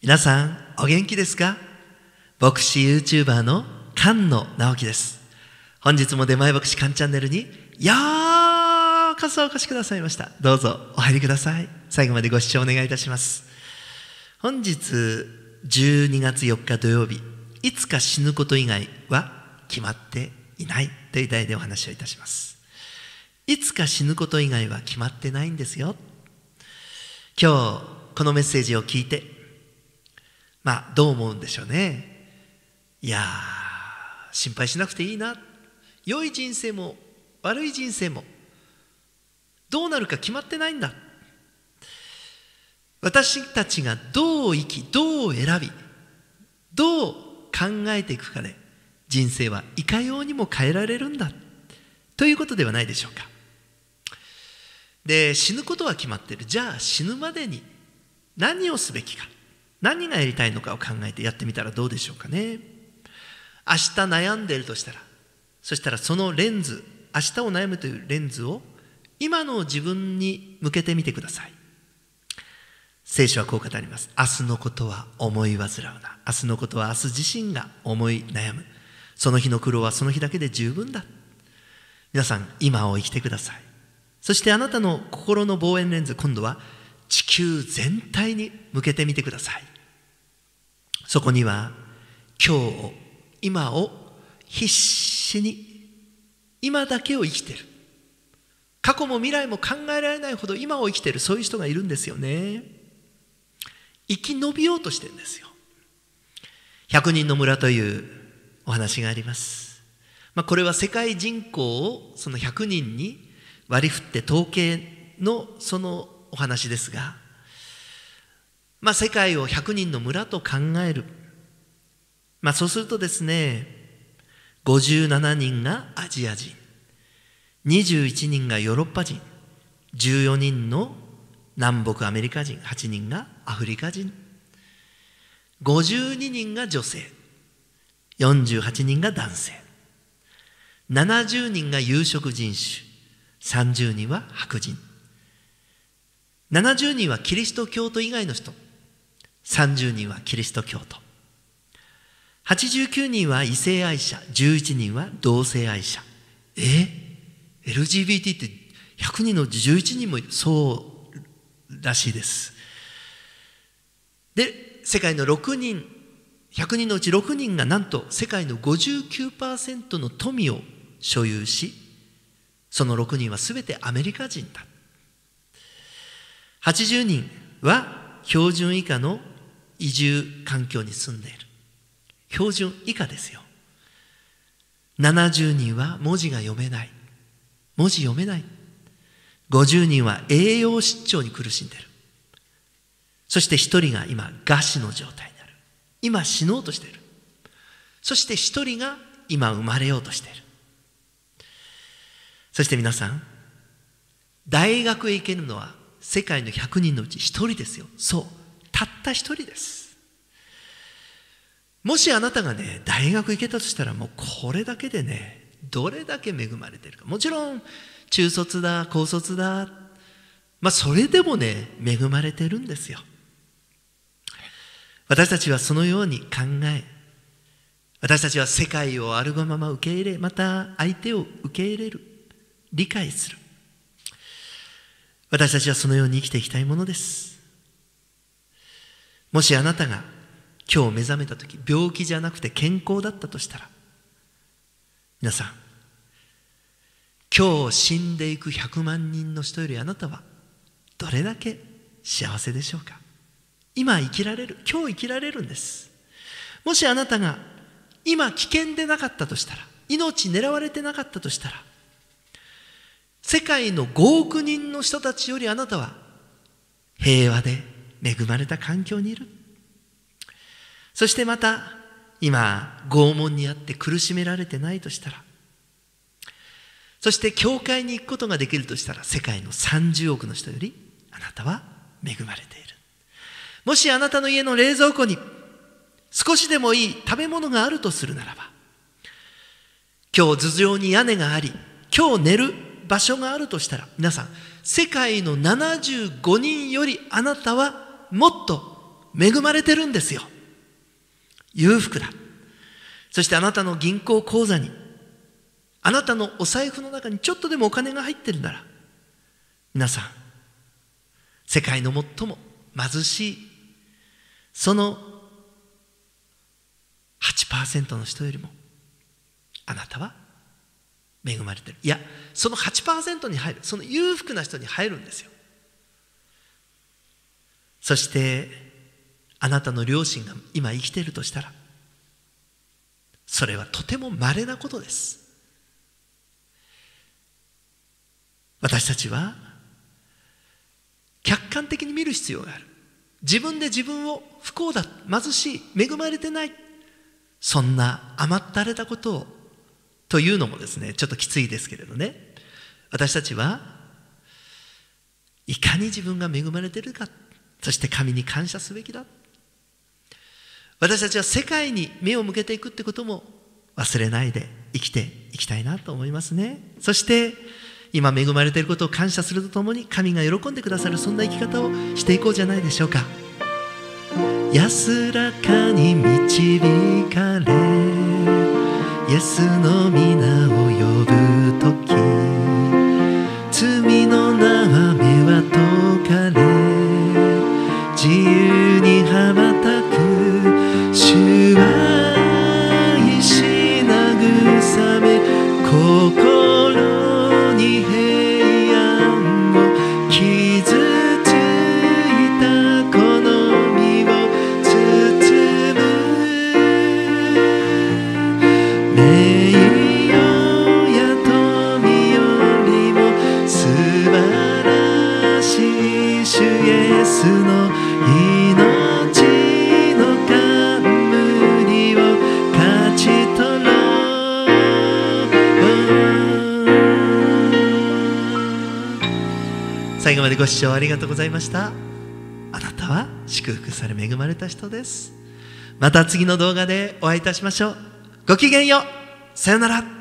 皆さん、お元気ですか？牧師 YouTuber の菅野直樹です。本日も出前牧師菅チャンネルにようこそお越しくださいました。どうぞお入りください。最後までご視聴お願いいたします。本日12月4日土曜日、いつか死ぬこと以外は決まっていないという題でお話をいたします。いつか死ぬこと以外は決まってないんですよ。今日このメッセージを聞いてまあどう思うんでしょうね。いや心配しなくていいな。良い人生も悪い人生もどうなるか決まってないんだ。私たちがどう生きどう選びどう考えていくかで人生はいかようにも変えられるんだ。ということではないでしょうか。で死ぬことは決まってる。じゃあ死ぬまでに何をすべきか。何がやりたいのかを考えてやってみたらどうでしょうかね。明日悩んでいるとしたらそしたらそのレンズ明日を悩むというレンズを今の自分に向けてみてください。聖書はこう語ります。明日のことは思い煩うな。明日のことは明日自身が思い悩む。その日の苦労はその日だけで十分だ。皆さん今を生きてください。そしてあなたの心の望遠レンズ今度は地球全体に向けてみてください。そこには今日を今を必死に今だけを生きてる。過去も未来も考えられないほど今を生きてるそういう人がいるんですよね。生き延びようとしてるんですよ。100人の村というお話があります、まあ、これは世界人口をその100人に割り振って統計のそのお話ですが、まあ、世界を100人の村と考える、まあ、そうするとですね57人がアジア人21人がヨーロッパ人14人の南北アメリカ人8人がアフリカ人52人が女性48人が男性70人が有色人種30人は白人。70人はキリスト教徒以外の人。30人はキリスト教徒。89人は異性愛者。11人は同性愛者。え？LGBT って100人のうち11人もそうらしいです。で世界の6人100人のうち6人がなんと世界の59%の富を所有しその6人は全てアメリカ人だ80人は標準以下の移住環境に住んでいる。標準以下ですよ。70人は文字が読めない。文字読めない。50人は栄養失調に苦しんでいる。そして1人が今餓死の状態になる。今死のうとしている。そして1人が今生まれようとしている。そして皆さん大学へ行けるのは世界の100人のうち1人ですよ。そう。たった1人です。もしあなたがね大学行けたとしたらもうこれだけでねどれだけ恵まれてるか。もちろん中卒だ高卒だ。まあそれでもね恵まれてるんですよ。私たちはそのように考え私たちは世界をあるがまま受け入れまた相手を受け入れる理解する。私たちはそのように生きていきたいものです。もしあなたが今日目覚めた時病気じゃなくて健康だったとしたら皆さん今日死んでいく100万人の人よりあなたはどれだけ幸せでしょうか？今生きられる今日生きられるんです。もしあなたが今危険でなかったとしたら命狙われてなかったとしたら世界の5億人の人たちよりあなたは平和で恵まれた環境にいる。そしてまた今拷問にあって苦しめられてないとしたらそして教会に行くことができるとしたら世界の30億の人よりあなたは恵まれている。もしあなたの家の冷蔵庫に少しでもいい食べ物があるとするならば今日頭上に屋根があり今日寝る場所があるとしたら皆さん世界の75人よりあなたはもっと恵まれてるんですよ。裕福だ。そしてあなたの銀行口座にあなたのお財布の中にちょっとでもお金が入ってるなら皆さん世界の最も貧しいその8%の人よりもあなたは恵まれてる。いやその8%に入るその裕福な人に入るんですよ。そしてあなたの両親が今生きているとしたらそれはとても稀なことです。私たちは客観的に見る必要がある。自分で自分を不幸だ貧しい恵まれてないそんな甘ったれたことをというのもですねちょっときついですけれどね。私たちはいかに自分が恵まれているか。そして神に感謝すべきだ。私たちは世界に目を向けていくってことも忘れないで生きていきたいなと思いますね。そして今恵まれていることを感謝するとともに神が喜んでくださるそんな生き方をしていこうじゃないでしょうか。安らかに導かれイエスの皆を晴らしい主イエスの命の冠を勝ち取ろう最後までご視聴ありがとうございました。あなたは祝福され恵まれた人です。また次の動画でお会いいたしましょう。ごきげんよう。さようなら。